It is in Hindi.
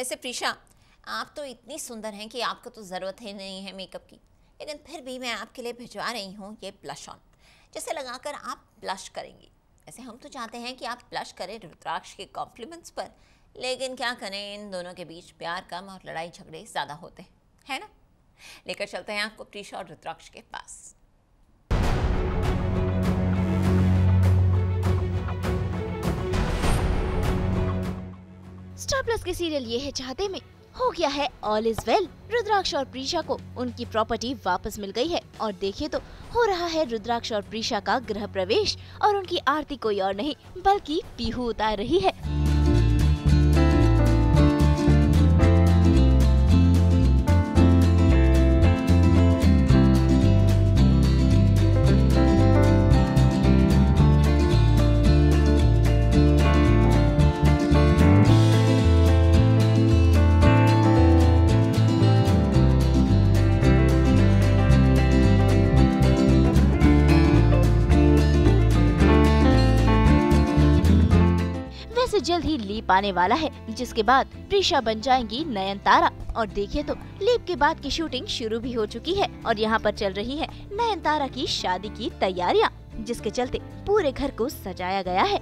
वैसे प्रीशा, आप तो इतनी सुंदर हैं कि आपको तो ज़रूरत ही नहीं है मेकअप की। लेकिन फिर भी मैं आपके लिए भिजवा रही हूँ ये ब्लश ऑन जिसे लगाकर आप ब्लश करेंगी। वैसे हम तो चाहते हैं कि आप ब्लश करें रुद्राक्ष के कॉम्प्लीमेंट्स पर, लेकिन क्या करें, इन दोनों के बीच प्यार कम और लड़ाई झगड़े ज़्यादा होते हैं, है ना? लेकर चलते हैं आपको प्रीशा और रुद्राक्ष के पास। स्टार प्लस के सीरियल ये है चाहते में। हो गया है ऑल इज़ वेल रुद्राक्ष और प्रीशा को उनकी प्रॉपर्टी वापस मिल गई है। और देखिए तो हो रहा है रुद्राक्ष और प्रीशा का गृह प्रवेश। और उनकी आरती कोई और नहीं, बल्कि पीहू उतार रही है। जल्द ही लीप आने वाला है, जिसके बाद प्रीशा बन जाएँगी नयन तारा। और देखिए तो लीप के बाद की शूटिंग शुरू भी हो चुकी है और यहाँ पर चल रही है नयन तारा की शादी की तैयारियाँ, जिसके चलते पूरे घर को सजाया गया है।